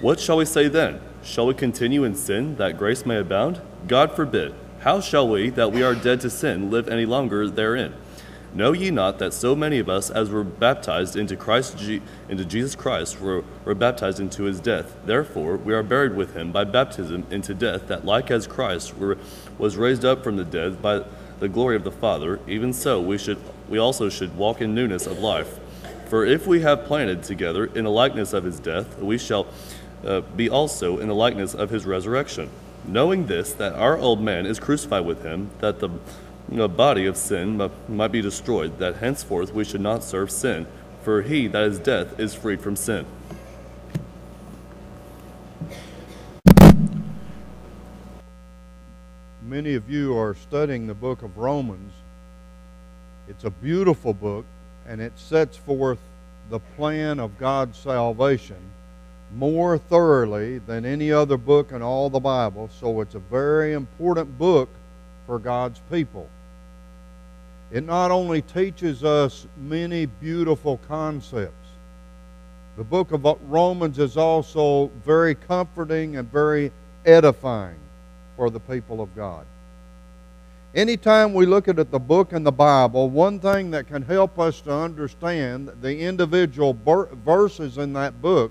What shall we say then? Shall we continue in sin that grace may abound? God forbid. How shall we, that we are dead to sin, live any longer therein? Know ye not that so many of us as were baptized into Christ into Jesus Christ were, were baptized into his death? Therefore we are buried with him by baptism into death, that like as Christ were, was raised up from the dead by the glory of the Father, even so we should we also should walk in newness of life. For if we have planted together in the likeness of his death, we shall uh, be also in the likeness of his resurrection. Knowing this, that our old man is crucified with him, that the the body of sin might be destroyed, that henceforth we should not serve sin, for he that is death is freed from sin. Many of you are studying the book of Romans. It's a beautiful book, and it sets forth the plan of God's salvation more thoroughly than any other book in all the Bible. So it's a very important book for God's people. It not only teaches us many beautiful concepts, the book of Romans is also very comforting and very edifying for the people of God. Anytime we look at the book and the Bible, one thing that can help us to understand the individual verses in that book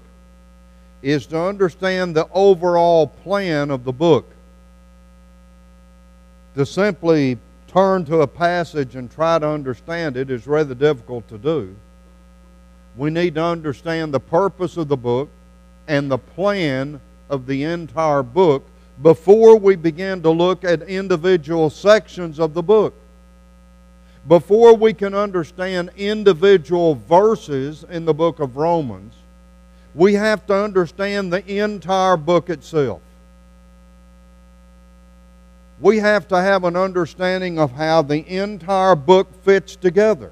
is to understand the overall plan of the book to simply turn to a passage and try to understand it is rather difficult to do. We need to understand the purpose of the book and the plan of the entire book before we begin to look at individual sections of the book. Before we can understand individual verses in the book of Romans, we have to understand the entire book itself we have to have an understanding of how the entire book fits together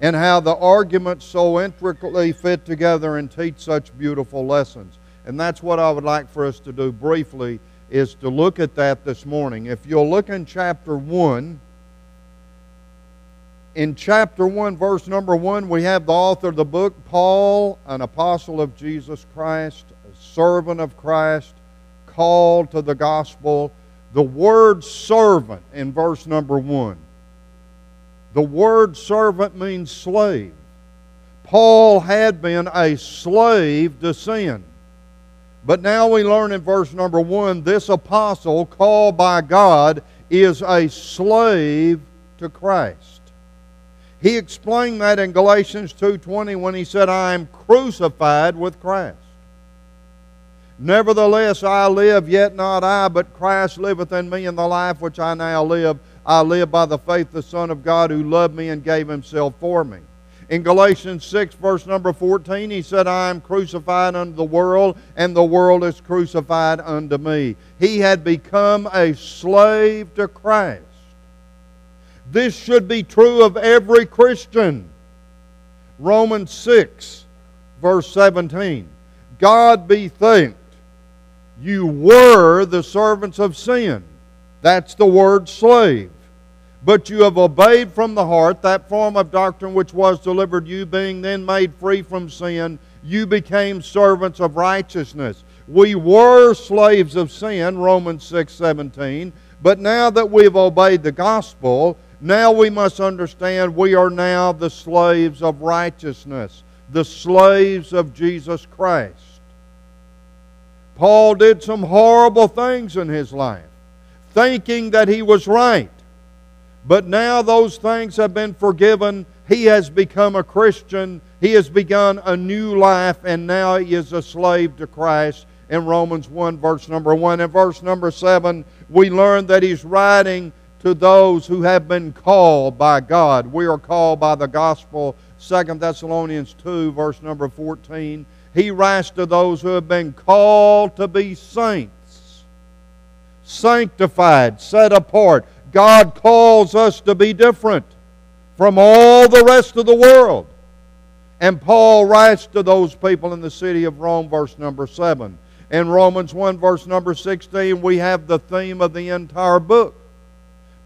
and how the arguments so intricately fit together and teach such beautiful lessons. And that's what I would like for us to do briefly is to look at that this morning. If you'll look in chapter 1, in chapter 1, verse number 1, we have the author of the book, Paul, an apostle of Jesus Christ, a servant of Christ, called to the gospel the word servant in verse number one. The word servant means slave. Paul had been a slave to sin. But now we learn in verse number one this apostle, called by God, is a slave to Christ. He explained that in Galatians 2:20 when he said, I am crucified with Christ. Nevertheless, I live, yet not I, but Christ liveth in me, in the life which I now live. I live by the faith of the Son of God who loved me and gave himself for me. In Galatians 6, verse number 14, he said, I am crucified unto the world, and the world is crucified unto me. He had become a slave to Christ. This should be true of every Christian. Romans 6, verse 17. God be thanked you were the servants of sin. That's the word slave. But you have obeyed from the heart that form of doctrine which was delivered you, being then made free from sin, you became servants of righteousness. We were slaves of sin, Romans 6 17. But now that we've obeyed the gospel, now we must understand we are now the slaves of righteousness, the slaves of Jesus Christ. Paul did some horrible things in his life, thinking that he was right. But now those things have been forgiven. He has become a Christian. He has begun a new life, and now he is a slave to Christ. In Romans 1, verse number 1. In verse number 7, we learn that he's writing to those who have been called by God. We are called by the gospel. 2 Thessalonians 2, verse number 14 he writes to those who have been called to be saints, sanctified, set apart. God calls us to be different from all the rest of the world. And Paul writes to those people in the city of Rome, verse number 7. In Romans 1, verse number 16, we have the theme of the entire book.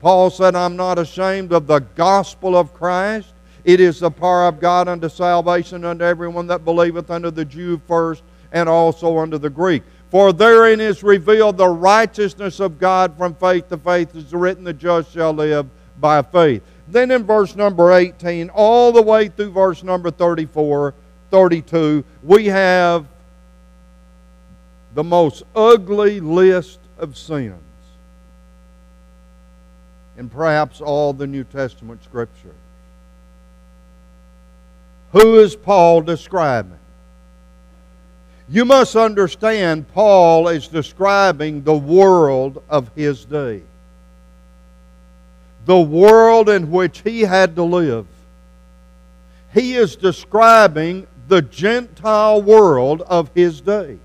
Paul said, I'm not ashamed of the gospel of Christ it is the power of God unto salvation unto everyone that believeth, unto the Jew first, and also unto the Greek. For therein is revealed the righteousness of God from faith to faith, as written, the just shall live by faith. Then in verse number 18, all the way through verse number 34, 32, we have the most ugly list of sins in perhaps all the New Testament scriptures. Who is Paul describing? You must understand, Paul is describing the world of his day. The world in which he had to live. He is describing the Gentile world of his day.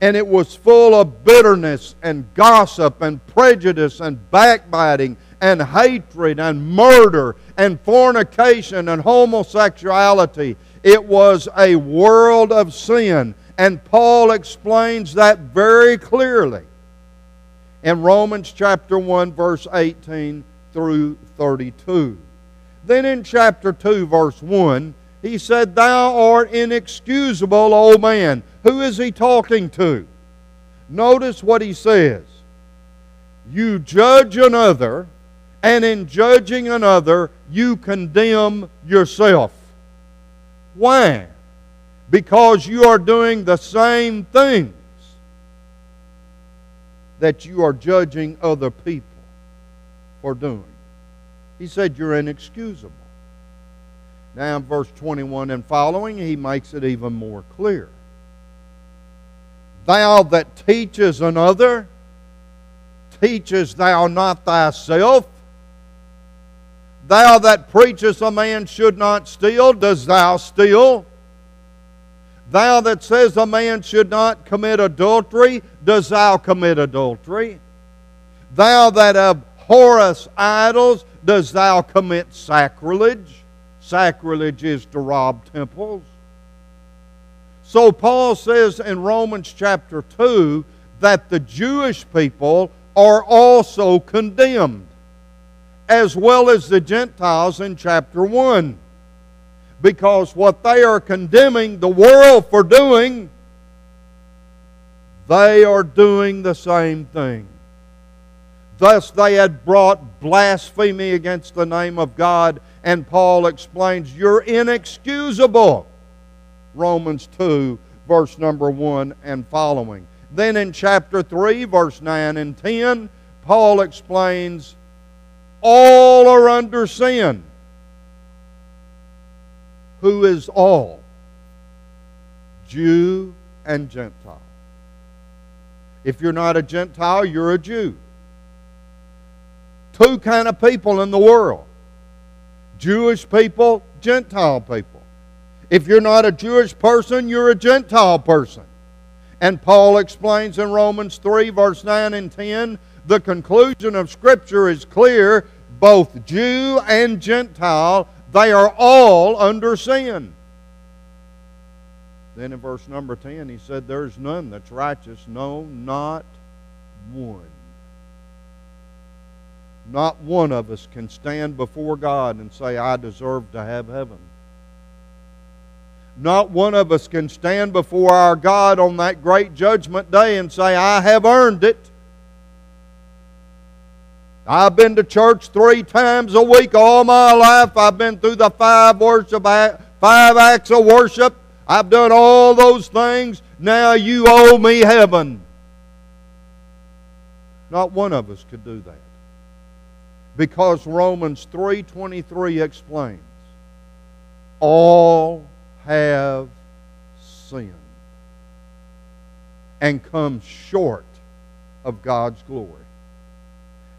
And it was full of bitterness and gossip and prejudice and backbiting and hatred and murder and fornication and homosexuality it was a world of sin. And Paul explains that very clearly in Romans chapter 1, verse 18 through 32. Then in chapter 2, verse 1, he said, Thou art inexcusable, O man. Who is he talking to? Notice what he says. You judge another, and in judging another, you condemn yourself. Why? Because you are doing the same things that you are judging other people for doing. He said you're inexcusable. Now, in verse 21 and following, he makes it even more clear. Thou that teaches another, teaches thou not thyself? Thou that preachest a man should not steal, does thou steal? Thou that says a man should not commit adultery, does thou commit adultery? Thou that abhorrest idols, does thou commit sacrilege? Sacrilege is to rob temples. So Paul says in Romans chapter 2 that the Jewish people are also condemned as well as the Gentiles in chapter 1. Because what they are condemning the world for doing, they are doing the same thing. Thus they had brought blasphemy against the name of God, and Paul explains, You're inexcusable. Romans 2, verse number 1 and following. Then in chapter 3, verse 9 and 10, Paul explains all are under sin. Who is all? Jew and Gentile. If you're not a Gentile, you're a Jew. Two kind of people in the world. Jewish people, Gentile people. If you're not a Jewish person, you're a Gentile person. And Paul explains in Romans 3, verse 9 and 10 the conclusion of Scripture is clear both Jew and Gentile, they are all under sin. Then in verse number 10, he said, There's none that's righteous, no, not one. Not one of us can stand before God and say, I deserve to have heaven. Not one of us can stand before our God on that great judgment day and say, I have earned it. I've been to church three times a week all my life. I've been through the five worship five acts of worship. I've done all those things. Now you owe me heaven. Not one of us could do that. Because Romans 3:23 explains all have sinned and come short of God's glory.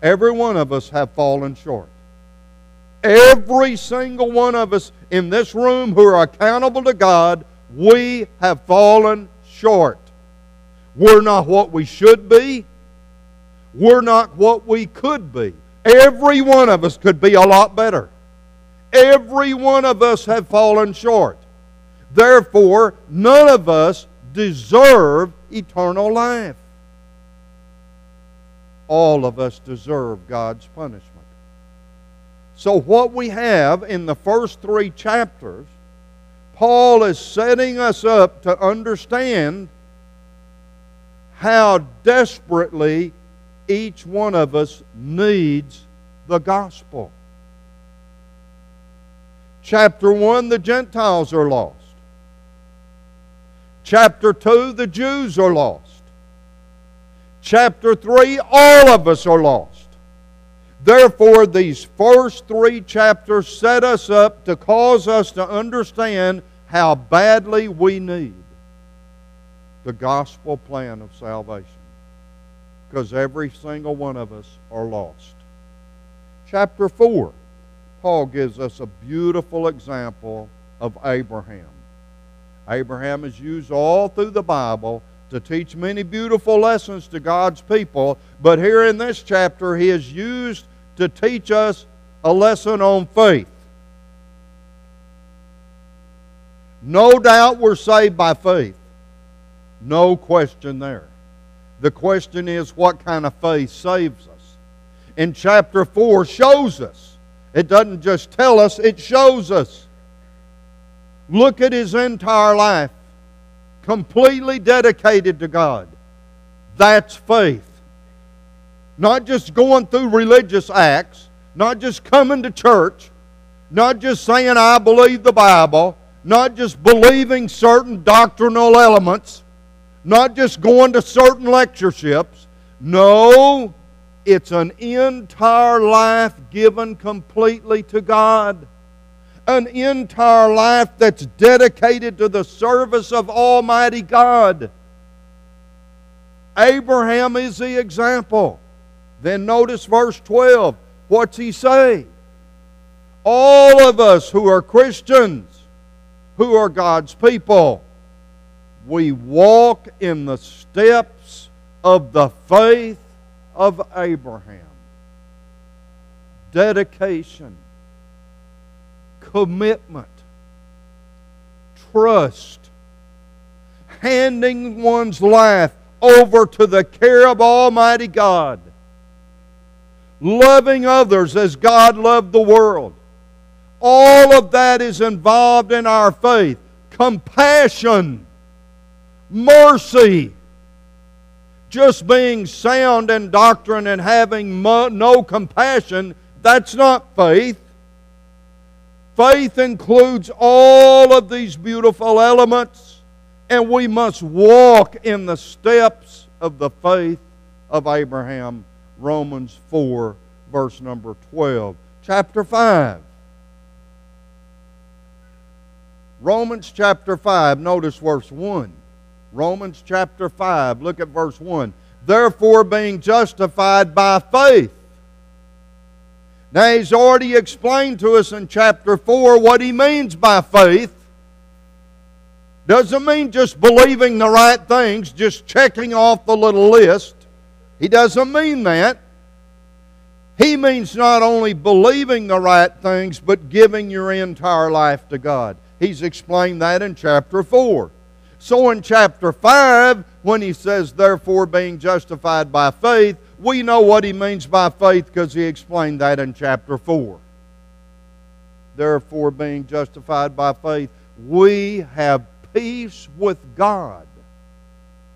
Every one of us have fallen short. Every single one of us in this room who are accountable to God, we have fallen short. We're not what we should be. We're not what we could be. Every one of us could be a lot better. Every one of us have fallen short. Therefore, none of us deserve eternal life all of us deserve God's punishment. So, what we have in the first three chapters, Paul is setting us up to understand how desperately each one of us needs the gospel. Chapter 1, the Gentiles are lost. Chapter 2, the Jews are lost. Chapter 3, all of us are lost. Therefore, these first three chapters set us up to cause us to understand how badly we need the gospel plan of salvation. Because every single one of us are lost. Chapter 4, Paul gives us a beautiful example of Abraham. Abraham is used all through the Bible to teach many beautiful lessons to God's people, but here in this chapter, he is used to teach us a lesson on faith. No doubt we're saved by faith. No question there. The question is what kind of faith saves us? In chapter 4 shows us. It doesn't just tell us, it shows us. Look at his entire life completely dedicated to God. That's faith. Not just going through religious acts, not just coming to church, not just saying, I believe the Bible, not just believing certain doctrinal elements, not just going to certain lectureships. No, it's an entire life given completely to God an entire life that's dedicated to the service of Almighty God. Abraham is the example. Then notice verse 12. What's he say? All of us who are Christians, who are God's people, we walk in the steps of the faith of Abraham. Dedication commitment, trust, handing one's life over to the care of Almighty God, loving others as God loved the world. All of that is involved in our faith. Compassion, mercy, just being sound in doctrine and having no compassion, that's not faith. Faith includes all of these beautiful elements, and we must walk in the steps of the faith of Abraham. Romans 4, verse number 12. Chapter 5. Romans chapter 5, notice verse 1. Romans chapter 5, look at verse 1. Therefore, being justified by faith, now, he's already explained to us in chapter 4 what he means by faith. Doesn't mean just believing the right things, just checking off the little list. He doesn't mean that. He means not only believing the right things, but giving your entire life to God. He's explained that in chapter 4. So in chapter 5, when he says, therefore, being justified by faith, we know what he means by faith because he explained that in chapter 4. Therefore, being justified by faith, we have peace with God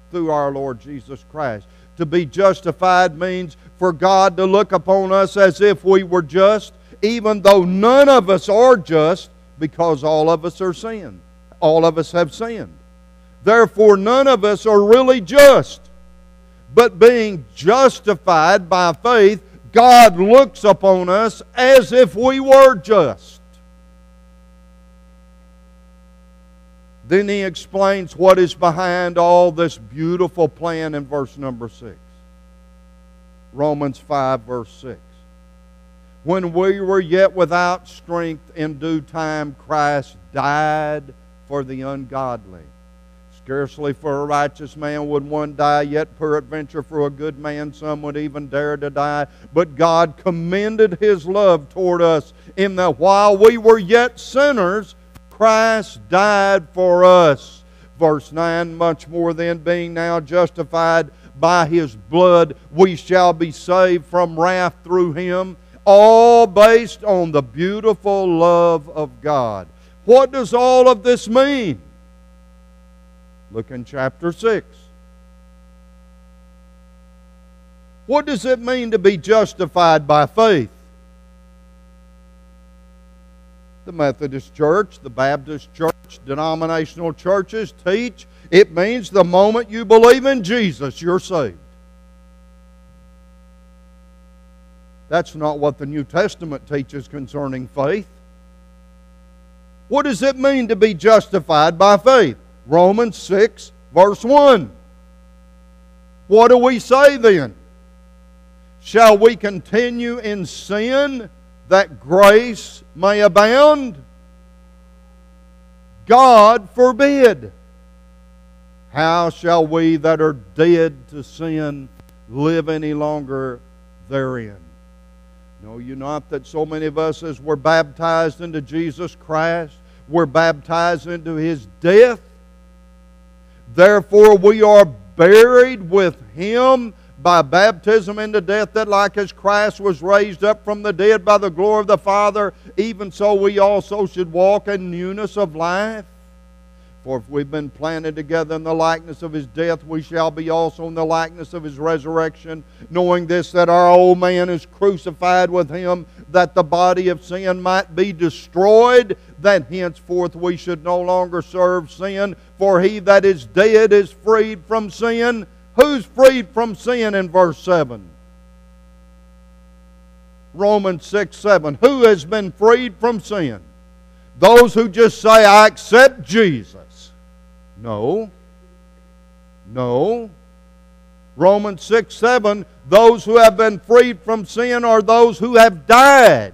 through our Lord Jesus Christ. To be justified means for God to look upon us as if we were just, even though none of us are just, because all of us are sinned. All of us have sinned. Therefore, none of us are really just but being justified by faith, God looks upon us as if we were just. Then he explains what is behind all this beautiful plan in verse number 6. Romans 5, verse 6. When we were yet without strength, in due time Christ died for the ungodly. Scarcely for a righteous man would one die, yet peradventure for a good man some would even dare to die. But God commended his love toward us in that while we were yet sinners, Christ died for us. Verse 9 Much more than being now justified by his blood, we shall be saved from wrath through him, all based on the beautiful love of God. What does all of this mean? Look in chapter 6. What does it mean to be justified by faith? The Methodist Church, the Baptist Church, denominational churches teach it means the moment you believe in Jesus, you're saved. That's not what the New Testament teaches concerning faith. What does it mean to be justified by faith? Romans 6, verse 1. What do we say then? Shall we continue in sin that grace may abound? God forbid. How shall we that are dead to sin live any longer therein? Know you not that so many of us, as were baptized into Jesus Christ, were baptized into his death? Therefore, we are buried with him by baptism into death, that like as Christ was raised up from the dead by the glory of the Father, even so we also should walk in newness of life. For if we've been planted together in the likeness of his death, we shall be also in the likeness of his resurrection, knowing this that our old man is crucified with him, that the body of sin might be destroyed, that henceforth we should no longer serve sin. For he that is dead is freed from sin. Who's freed from sin in verse 7? Romans 6 7. Who has been freed from sin? Those who just say, I accept Jesus. No. No. Romans 6 7, those who have been freed from sin are those who have died.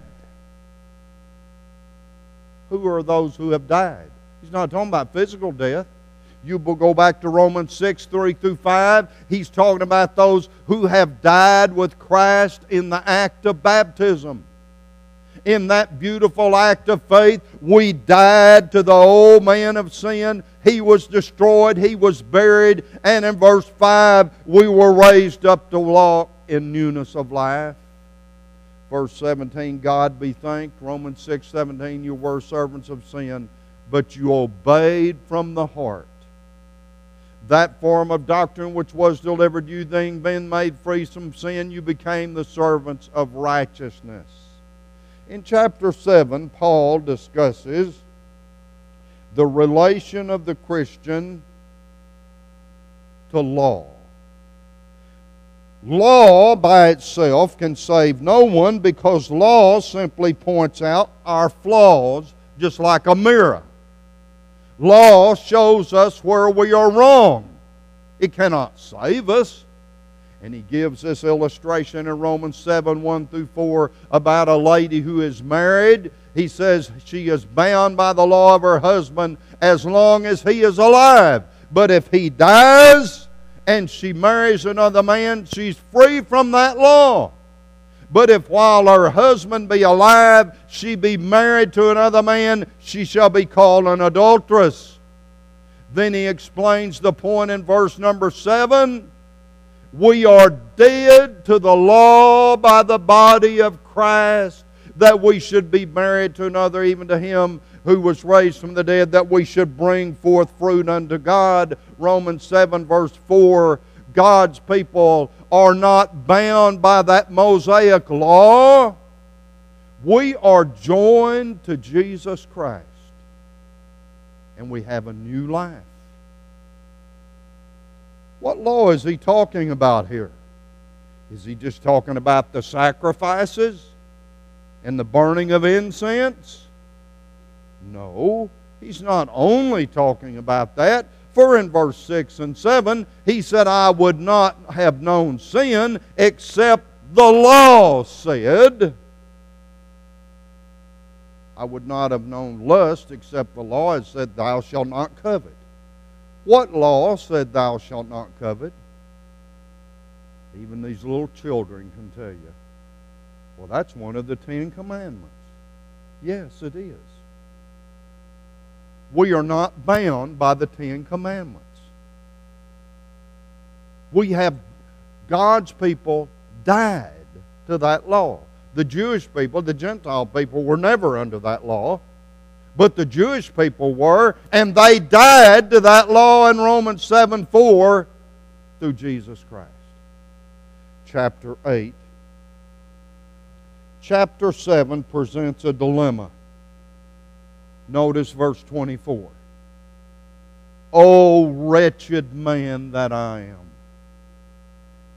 Who are those who have died? He's not talking about physical death. You will go back to Romans 6 3 through 5. He's talking about those who have died with Christ in the act of baptism in that beautiful act of faith, we died to the old man of sin. He was destroyed, he was buried, and in verse 5, we were raised up to walk in newness of life. Verse 17, God be thanked. Romans 6 17, you were servants of sin, but you obeyed from the heart that form of doctrine which was delivered you, thing being made free from sin, you became the servants of righteousness. In chapter 7, Paul discusses the relation of the Christian to law. Law by itself can save no one because law simply points out our flaws just like a mirror. Law shows us where we are wrong. It cannot save us. And he gives this illustration in Romans 7 1 through 4 about a lady who is married. He says she is bound by the law of her husband as long as he is alive. But if he dies and she marries another man, she's free from that law. But if while her husband be alive, she be married to another man, she shall be called an adulteress. Then he explains the point in verse number 7 we are dead to the law by the body of Christ, that we should be married to another, even to him who was raised from the dead, that we should bring forth fruit unto God. Romans 7, verse 4 God's people are not bound by that Mosaic law. We are joined to Jesus Christ, and we have a new life. What law is he talking about here? Is he just talking about the sacrifices and the burning of incense? No, he's not only talking about that. For in verse 6 and 7, he said, I would not have known sin except the law said. I would not have known lust except the law had said, Thou shalt not covet. What law said, Thou shalt not covet? Even these little children can tell you. Well, that's one of the Ten Commandments. Yes, it is. We are not bound by the Ten Commandments. We have God's people died to that law. The Jewish people, the Gentile people, were never under that law. but the Jewish people were, and they died to that law in Romans 7 4 through Jesus Christ. Chapter 8. Chapter 7 presents a dilemma. Notice verse 24. Oh, wretched man that I am.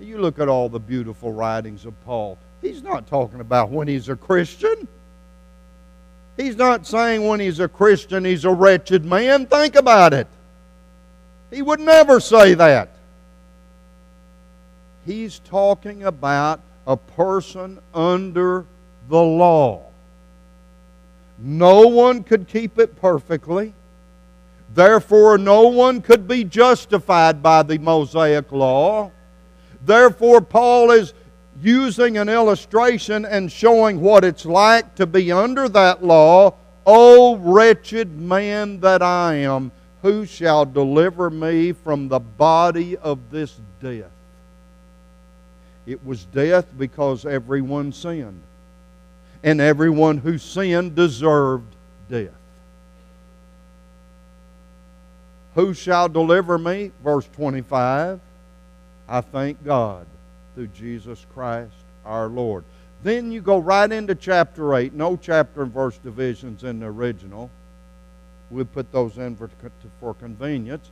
You look at all the beautiful writings of Paul. He's not talking about when he's a Christian. He's not saying when he's a Christian he's a wretched man. Think about it. He would never say that. He's talking about a person under the law. No one could keep it perfectly. Therefore, no one could be justified by the Mosaic law. Therefore, Paul is using an illustration and showing what it's like to be under that law. O wretched man that I am, who shall deliver me from the body of this death? It was death because everyone sinned. And everyone who sinned deserved death. Who shall deliver me? Verse 25. I thank God through Jesus Christ our Lord. Then you go right into chapter 8. No chapter and verse divisions in the original. We'll put those in for, for convenience.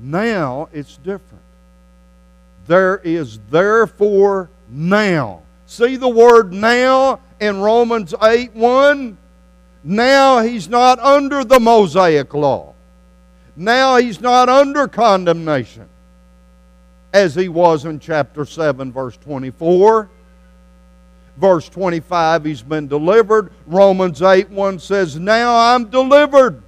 Now it's different. There is therefore now. See the word now in Romans 8 1? Now he's not under the Mosaic law. Now he's not under condemnation as he was in chapter 7, verse 24. Verse 25, he's been delivered. Romans 8 1 says, Now I'm delivered.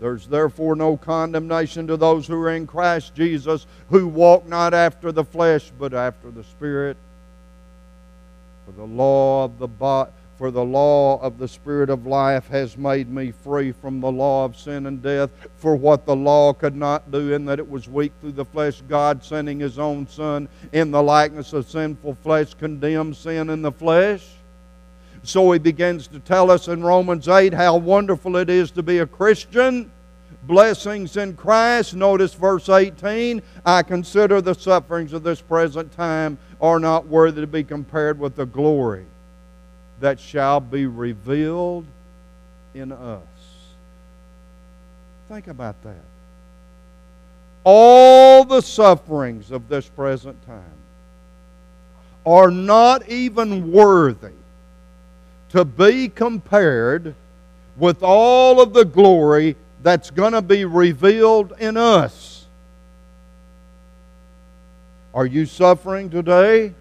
There's therefore no condemnation to those who are in Christ Jesus, who walk not after the flesh, but after the Spirit. For the law of the body for the law of the Spirit of life has made me free from the law of sin and death. For what the law could not do, in that it was weak through the flesh, God sending His own Son in the likeness of sinful flesh, condemned sin in the flesh. So He begins to tell us in Romans 8 how wonderful it is to be a Christian. Blessings in Christ. Notice verse 18. I consider the sufferings of this present time are not worthy to be compared with the glory that shall be revealed in us. Think about that. All the sufferings of this present time are not even worthy to be compared with all of the glory that's going to be revealed in us. Are you suffering today?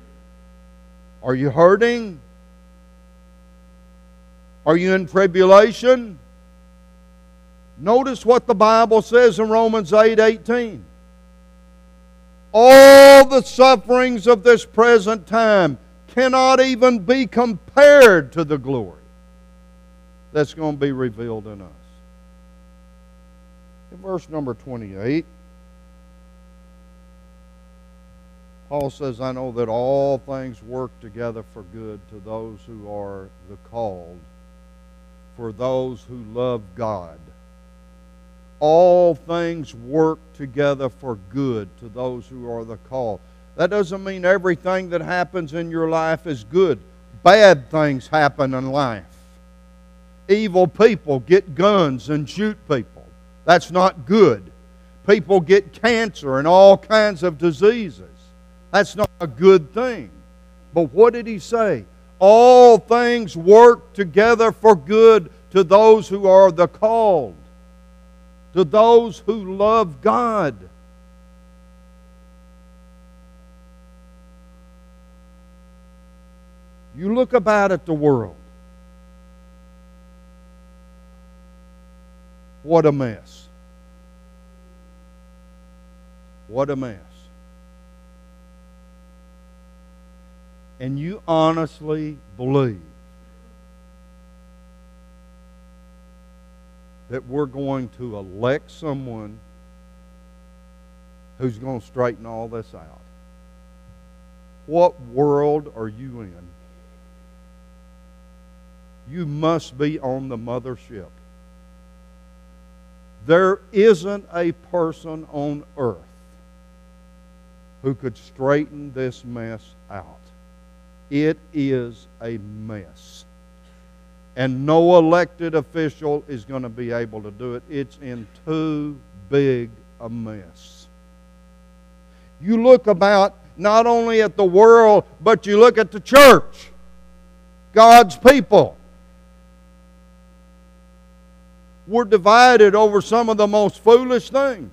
Are you hurting? Are you in tribulation? Notice what the Bible says in Romans 8 18. All the sufferings of this present time cannot even be compared to the glory that's going to be revealed in us. In verse number 28, Paul says, I know that all things work together for good to those who are the called for those who love God. All things work together for good to those who are the called. That doesn't mean everything that happens in your life is good. Bad things happen in life. Evil people get guns and shoot people. That's not good. People get cancer and all kinds of diseases. That's not a good thing. But what did he say? all things work together for good to those who are the called, to those who love God. You look about at the world. What a mess. What a mess. And you honestly believe that we're going to elect someone who's going to straighten all this out, what world are you in? you must be on the mothership. There isn't a person on earth who could straighten this mess out. It is a mess. And no elected official is going to be able to do it. It's in too big a mess. You look about not only at the world, but you look at the church, God's people. We're divided over some of the most foolish things.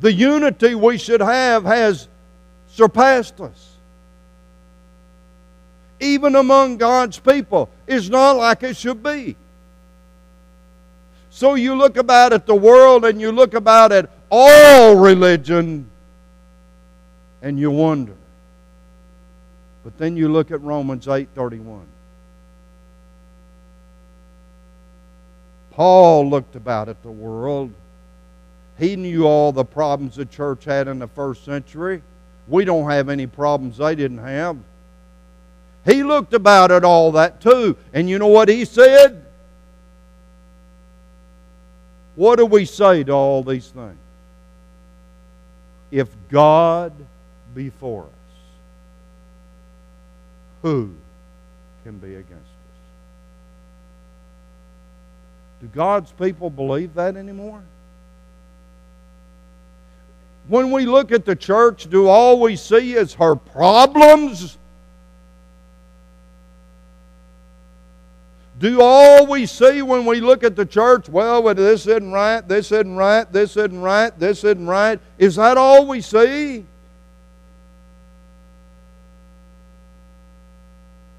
The unity we should have has surpassed us. Even among God's people, it's not like it should be. So you look about at the world and you look about at all religion and you wonder. But then you look at Romans 8:31. Paul looked about at the world. He knew all the problems the church had in the first century. We don't have any problems they didn't have. He looked about at all that too. And you know what he said? What do we say to all these things? If God be for us, who can be against us? Do God's people believe that anymore? When we look at the church, do all we see is her problems? Do all we see when we look at the church, well, this isn't right, this isn't right, this isn't right, this isn't right? Is that all we see?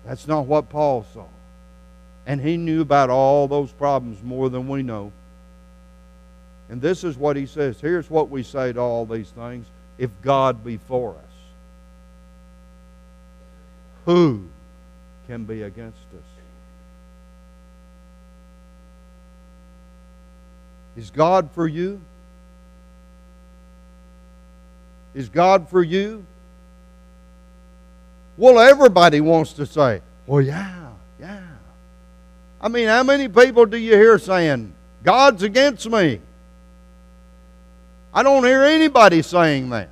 That's not what Paul saw. And he knew about all those problems more than we know. And this is what he says. Here's what we say to all these things. If God be for us, who can be against us? Is God for you? Is God for you? Well, everybody wants to say, well, yeah, yeah. I mean, how many people do you hear saying, God's against me? I don't hear anybody saying that.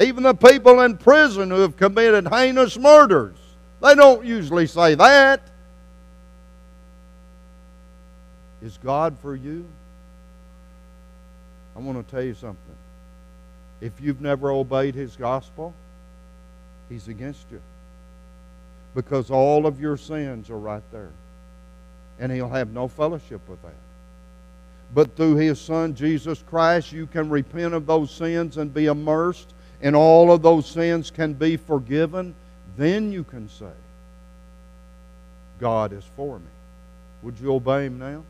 Even the people in prison who have committed heinous murders, they don't usually say that. Is God for you? I want to tell you something. If you've never obeyed His gospel, He's against you. Because all of your sins are right there and he'll have no fellowship with that. But through his son, Jesus Christ, you can repent of those sins and be immersed, and all of those sins can be forgiven. Then you can say, God is for me. Would you obey him now?